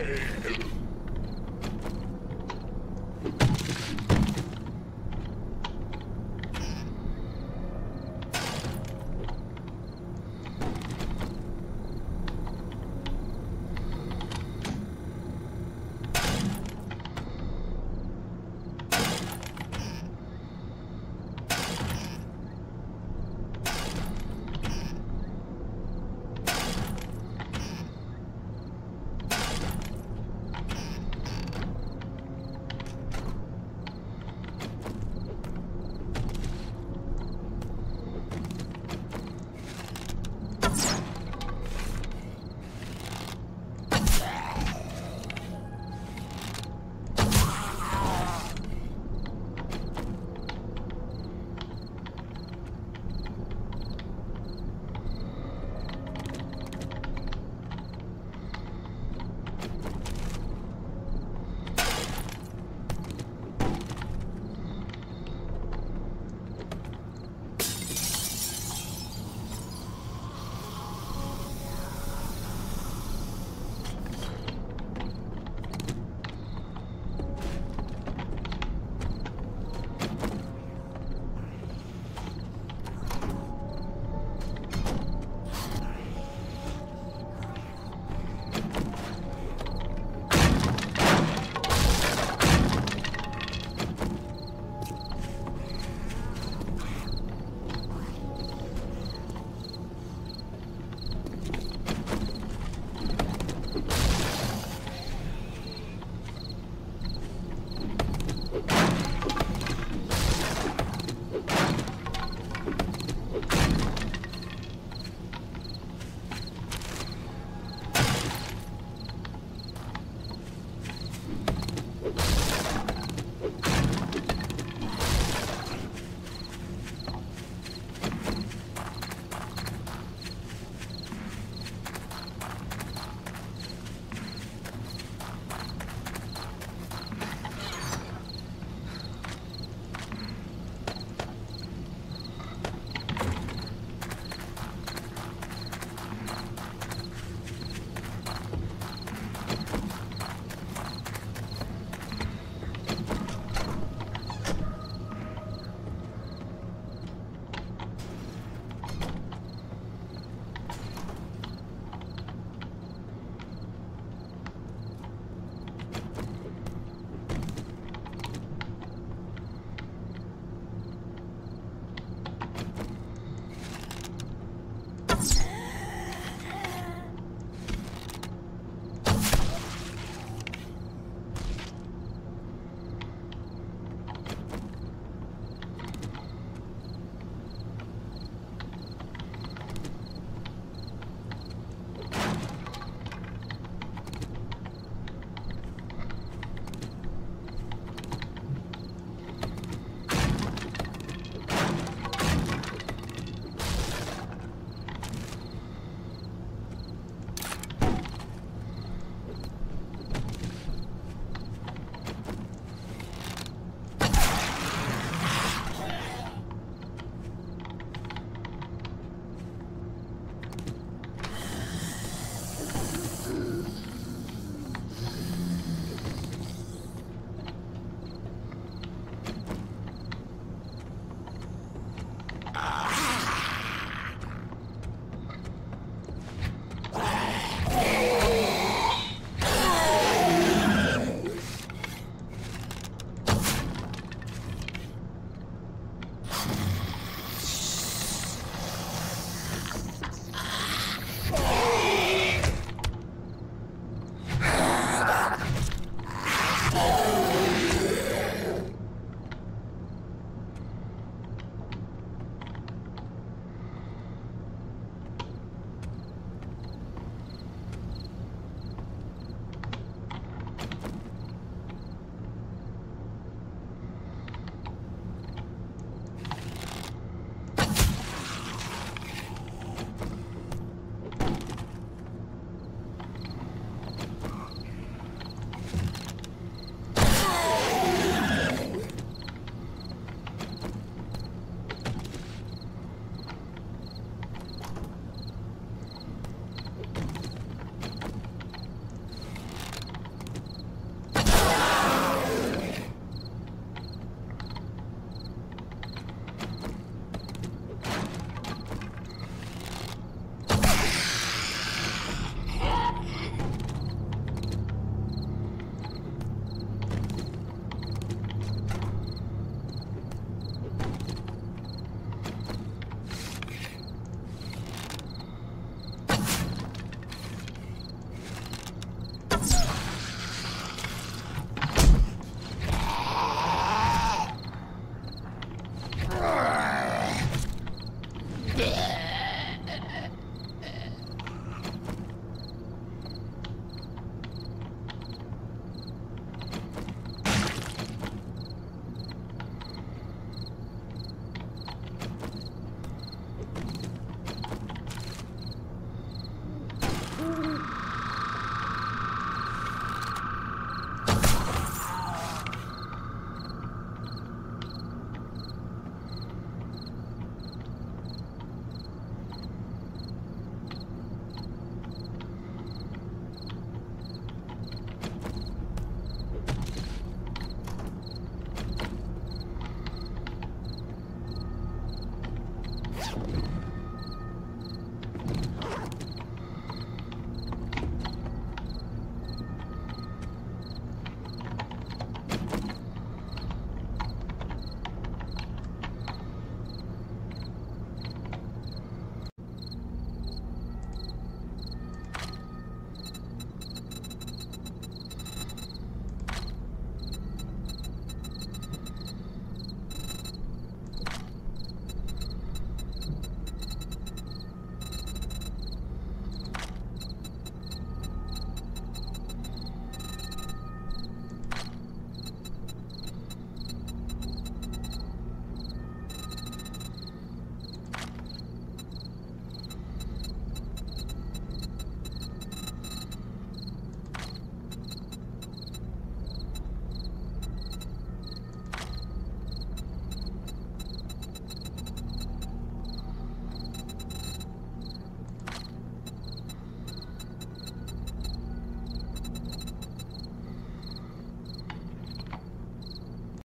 Hey.